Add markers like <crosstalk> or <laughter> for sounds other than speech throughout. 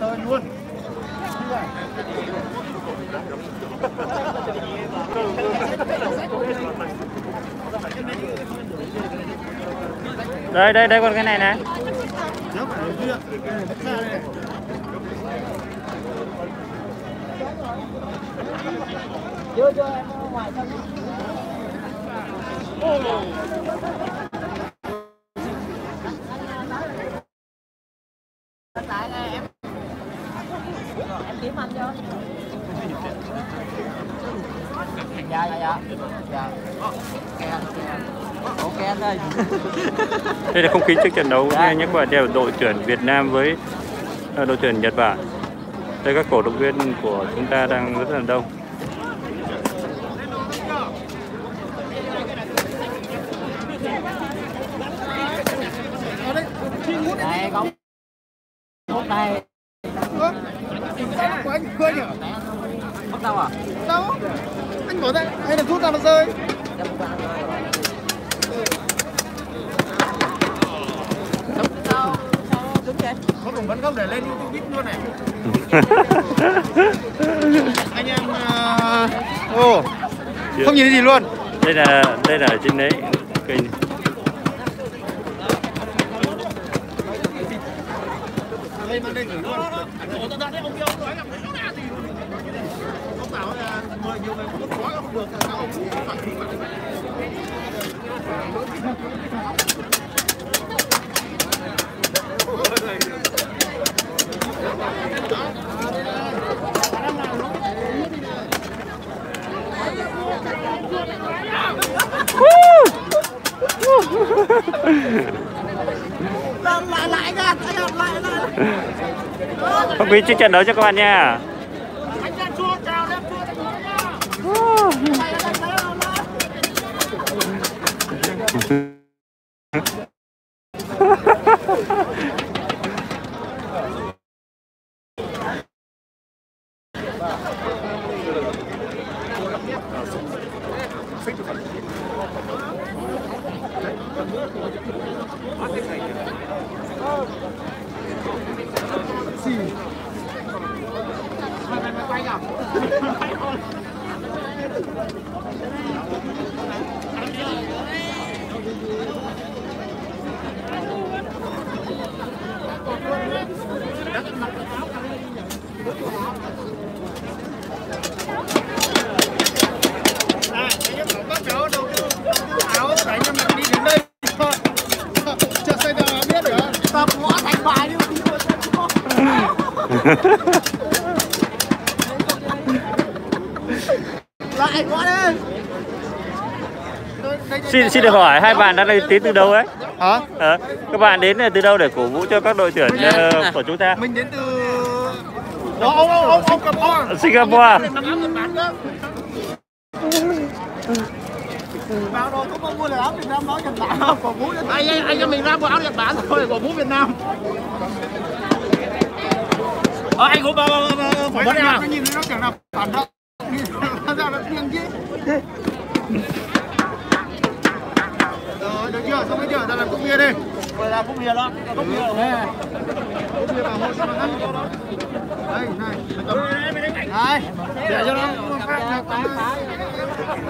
tới luôn. Đây đây đây còn cái này này. Chưa cho em ngoài sân kiếm anh chưa dạ dạ dạ. Dạ. Ok anh ơi. <laughs> Đây là không khí trước trận đấu nha nhắc lại đều đội tuyển Việt Nam với ờ, đội tuyển Nhật Bản. Đây các cổ động viên của chúng ta đang rất là đông. Đây có phút của anh khơi nhỉ? bắt à Đâu? Anh bỏ ra hay là rút ra nó rơi? sao sao Có cùng vẫn không để lên YouTube vít luôn này. <laughs> Anh em uh... Ồ, không nhìn thấy gì luôn. đây là đây là ở trên đấy kênh Lên lên lên thử luôn. Ủa, tao thấy ông kia ông nói là ông bảo là mời nhiều người không có không được sao ông cũng phải lại lại ra lại lại lại không khí trước trận đấu cho các bạn nha. Anh ra chua chào em À, anh em bảo các cháu đầu tư đầu tư áo đánh em đi đến đây. Chưa xây tao biết được. tập ngõ thành bài đi lại ngõ đi xin xin được hỏi hai bạn đã đến từ đâu ấy Hả? Ờ, các bạn đến từ đâu để cổ vũ cho các đội tuyển ờ, của chúng ta Mình đến từ Đó, ông ông ông ông. Singapore cơ. Vào rồi không có mua là áo Việt Nam áo Nhật Bản không? Cổ vũ Nhật Bản. Anh anh anh cho mình ra bộ áo Nhật Bản thôi, cổ vũ Việt Nam. Ờ, anh cũng phỏng Phải vấn ra nào? cái nhìn nó chẳng là phản động. Ra là thiêng chứ. Rồi, được chưa? Xong bây giờ ra làm công viên đi. Rồi là cũng hiền đó. Cũng hiền. Công viên vào hội cho nó ngắt. Đây, này. Này, để cho nó phát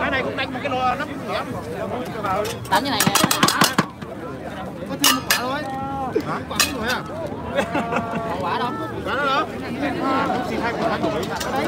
Cái này cũng đánh một cái lò nhẽm. đánh như này nè có thêm một quả thôi. Quả không rồi à? <laughs> quả đâu Quả đó đâu? Xin hai quả cả.